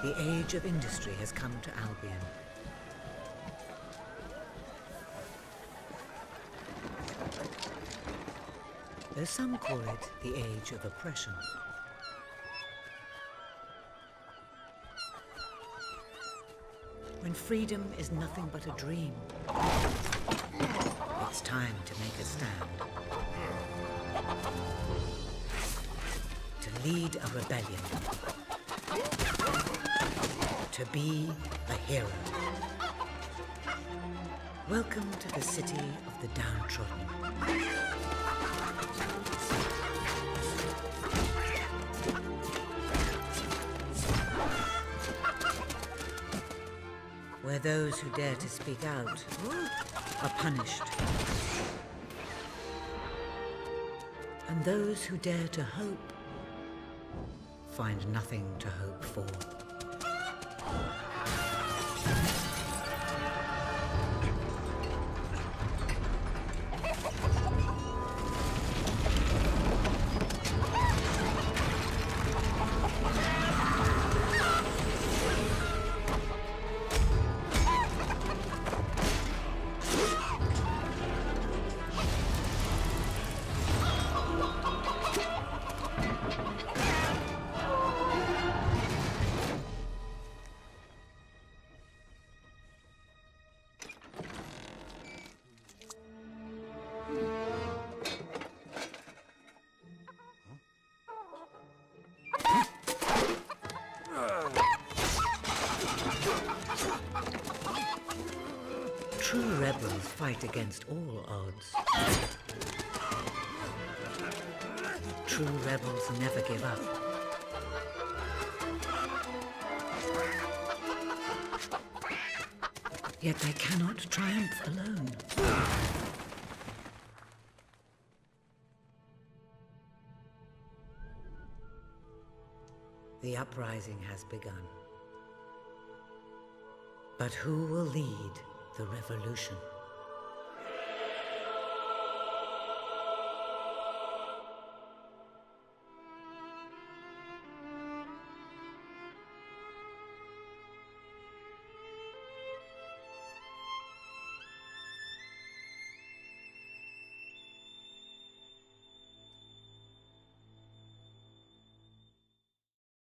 The age of industry has come to Albion. Though some call it the age of oppression. When freedom is nothing but a dream, it's time to make a stand. To lead a rebellion. To be a hero. Welcome to the city of the downtrodden. Where those who dare to speak out are punished. And those who dare to hope find nothing to hope for. True rebels fight against all odds. True rebels never give up. Yet they cannot triumph alone. The uprising has begun. But who will lead the revolution?